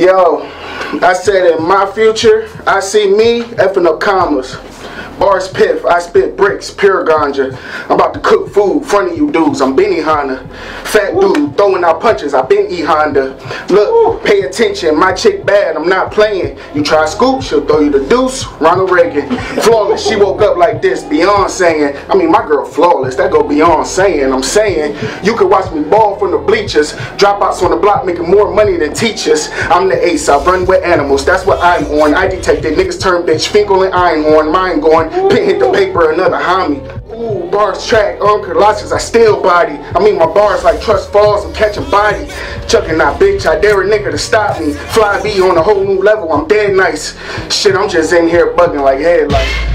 Yo, I said in my future, I see me effing up commas. Bars piff, I spit bricks, pure ganja. I'm about to cook food, front of you dudes. I'm Benihana. Fat dude, throwing out punches. I been E Honda. Look, pay attention. My chick bad, I'm not playing. You try scoop, she'll throw you the deuce. Ronald Reagan. Flawless, she woke up like this. Beyond saying, I mean, my girl flawless. That go beyond saying. I'm saying, you could watch me ball from the bleachers. Dropouts on the block making more money than teachers. I'm the ace, I run with animals. That's what I'm on. I detect detected niggas turn bitch, Finkel and Iron Horn. Mine going. Pin hit the paper, another homie. Ooh, bars track, on Colossus, I still body. I mean, my bars like trust falls, I'm catching body. Chucking that bitch, I dare a nigga to stop me. Fly B on a whole new level, I'm dead nice. Shit, I'm just in here bugging like headlight.